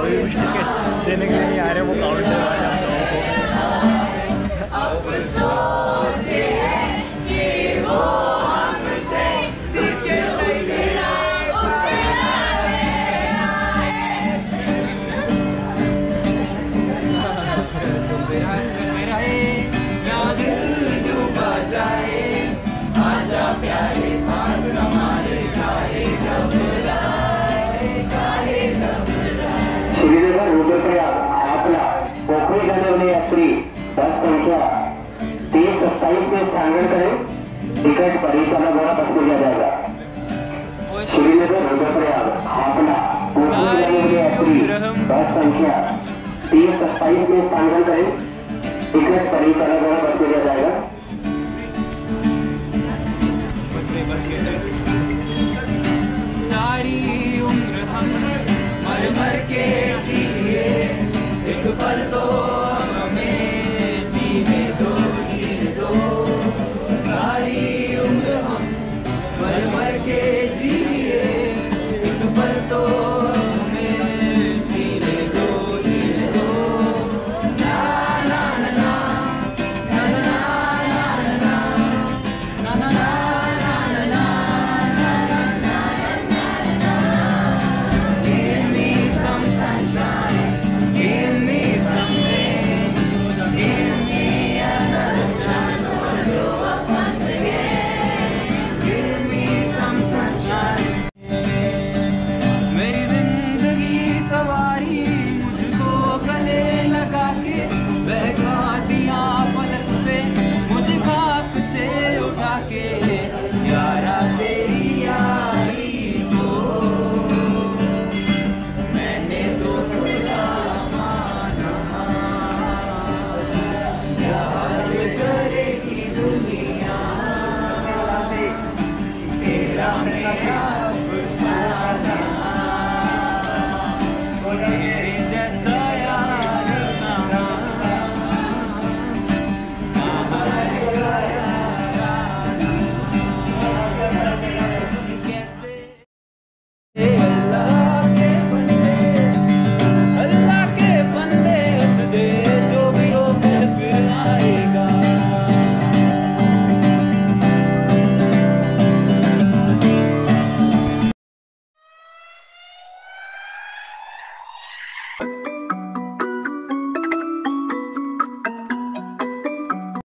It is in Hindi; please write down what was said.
अभी भी टिकट देने के लिए नहीं आ रहे वो काउंटर वाले रुद्रप्रयाग आपला पोखरी जाने वाली यात्री बस संख्या तीन सत्ताईस में स्थानांतरण करें। टिकट परिचालन द्वारा बस को लिया जाएगा श्रीनगर रुद्रप्रयाग आपला पोखरी जाने वाली यात्री बस संख्या तीन सत्ताईस में स्थानांतरण करें। टिकट परिचालन द्वारा बस को लिया जाएगा बस के